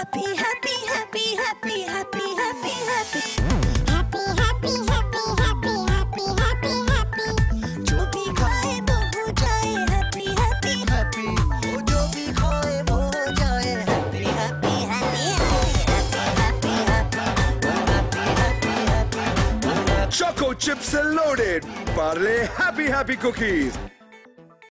happy, happy, happy, happy, happy, happy, happy. Happy, happy, happy, happy, happy, happy, happy. जो भी खाए वो हो जाए happy, happy, happy वो जो भी खाए वो हो जाए happy happy, happy, happy, happy, happy, happy, happy, happy. Choco chips are loaded. Parle happy happy cookies.